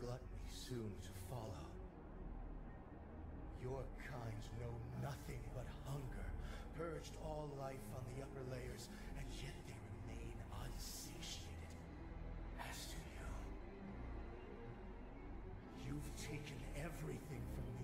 gluttony soon to follow. Your kinds know nothing but hunger, purged all life on the upper layers, and yet they remain unsatiated. As to you, you've taken everything from me.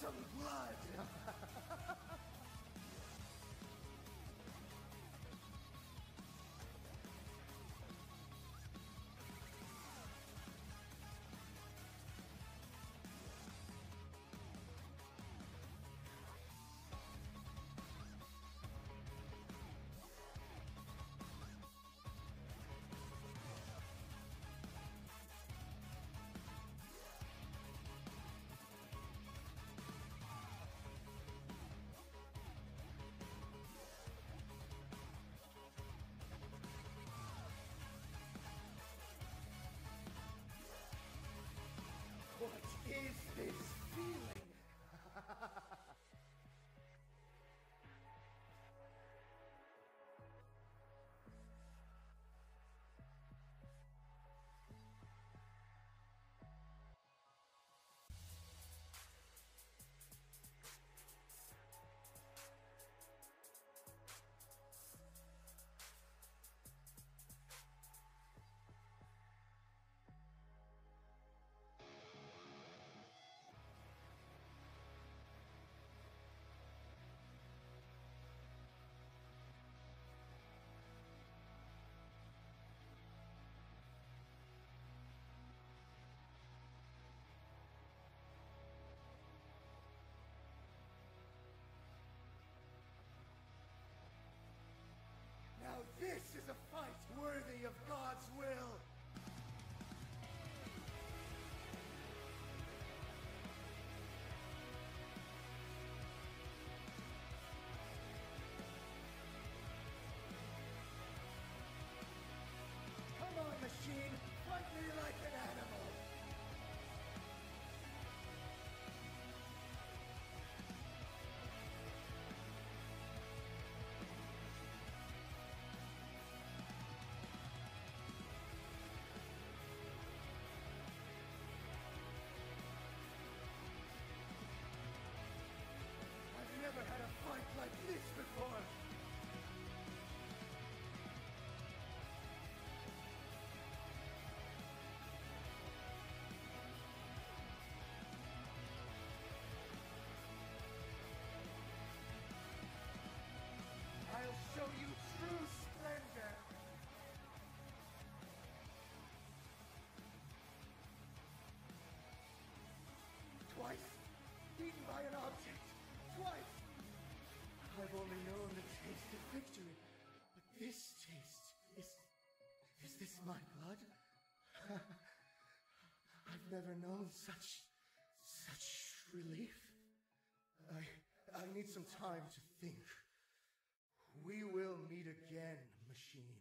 Some blood! of God's will. I've only known the taste of victory, but this taste is. Is this my blood? I've never known such. such relief. I. I need some time to think. We will meet again, machine.